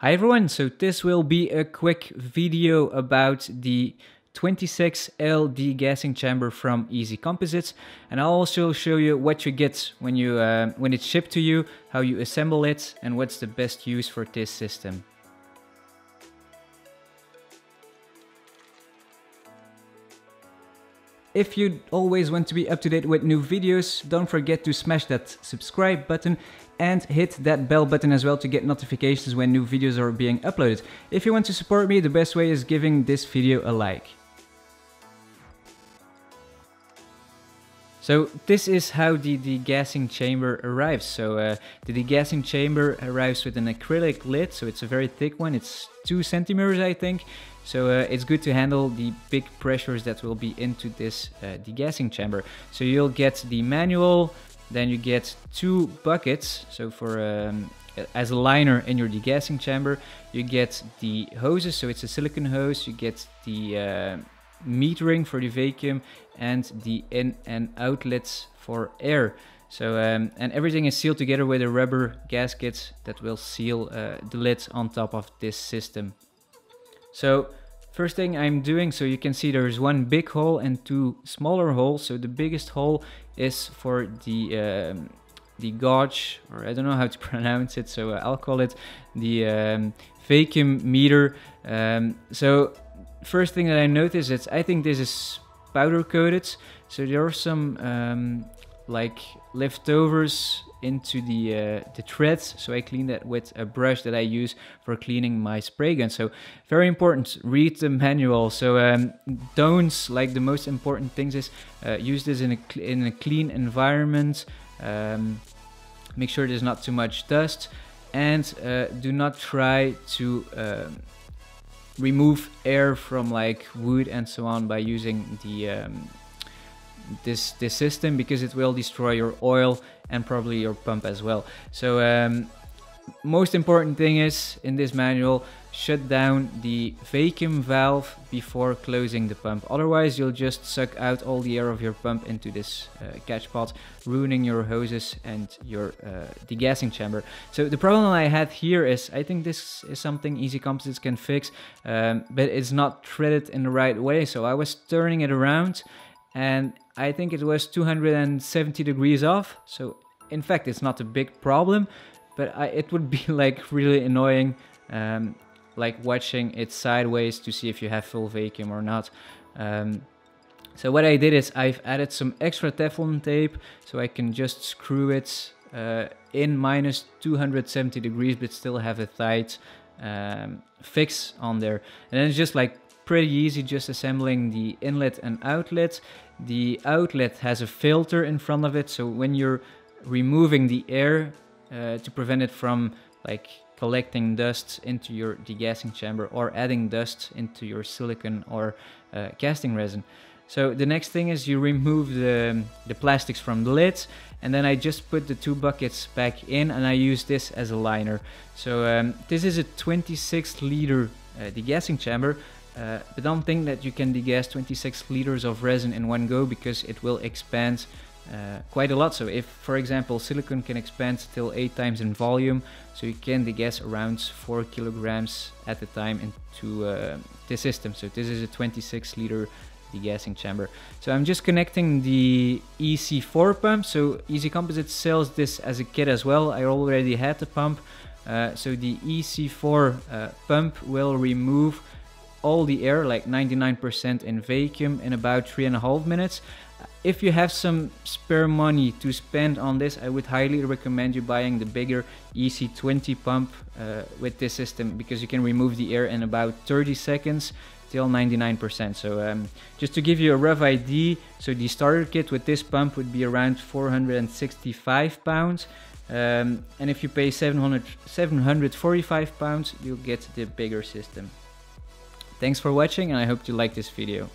Hi everyone, so this will be a quick video about the 26L degassing chamber from Easy Composites and I'll also show you what you get when you uh, when it's shipped to you, how you assemble it and what's the best use for this system. If you always want to be up to date with new videos, don't forget to smash that subscribe button and hit that bell button as well to get notifications when new videos are being uploaded. If you want to support me, the best way is giving this video a like. So this is how the degassing chamber arrives. So uh, the degassing chamber arrives with an acrylic lid, so it's a very thick one. It's two centimeters, I think. So uh, it's good to handle the big pressures that will be into this uh, degassing chamber. So you'll get the manual, then you get two buckets. So for um, as a liner in your degassing chamber, you get the hoses. So it's a silicone hose. You get the uh, metering for the vacuum and the in and outlets for air. So um, and everything is sealed together with a rubber gasket that will seal uh, the lid on top of this system. So First thing I'm doing, so you can see there's one big hole and two smaller holes. So the biggest hole is for the um, the gauge, or I don't know how to pronounce it, so I'll call it the um, vacuum meter. Um, so first thing that I notice is I think this is powder coated. So there are some um, like leftovers into the uh, the threads. So I clean that with a brush that I use for cleaning my spray gun. So very important read the manual. So um, don'ts like the most important things is uh, use this in a, in a clean environment. Um, make sure there's not too much dust. And uh, do not try to um, remove air from like wood and so on by using the um, this this system because it will destroy your oil and probably your pump as well. So um, most important thing is in this manual shut down the vacuum valve before closing the pump. Otherwise you'll just suck out all the air of your pump into this uh, catch pot ruining your hoses and your uh, degassing chamber. So the problem i had here is i think this is something easy composites can fix um, but it's not threaded in the right way. So i was turning it around and I think it was 270 degrees off. So in fact, it's not a big problem, but I, it would be like really annoying, um, like watching it sideways to see if you have full vacuum or not. Um, so what I did is I've added some extra Teflon tape so I can just screw it uh, in minus 270 degrees but still have a tight um, fix on there. And then it's just like pretty easy just assembling the inlet and outlet. The outlet has a filter in front of it, so when you're removing the air uh, to prevent it from like collecting dust into your degassing chamber or adding dust into your silicon or uh, casting resin. So the next thing is you remove the, the plastics from the lids and then I just put the two buckets back in and I use this as a liner. So um, this is a 26 liter uh, degassing chamber uh, but don't think that you can degas 26 liters of resin in one go because it will expand uh, quite a lot. So if, for example, silicon can expand till 8 times in volume, so you can degas around 4 kilograms at a time into uh, the system. So this is a 26 liter degassing chamber. So I'm just connecting the EC4 pump. So Easy Composite sells this as a kit as well. I already had the pump. Uh, so the EC4 uh, pump will remove all the air, like 99% in vacuum, in about three and a half minutes. If you have some spare money to spend on this, I would highly recommend you buying the bigger EC20 pump uh, with this system because you can remove the air in about 30 seconds till 99%. So um, just to give you a rough idea, so the starter kit with this pump would be around 465 pounds. Um, and if you pay 700, 745 pounds, you'll get the bigger system. Thanks for watching and I hope you like this video.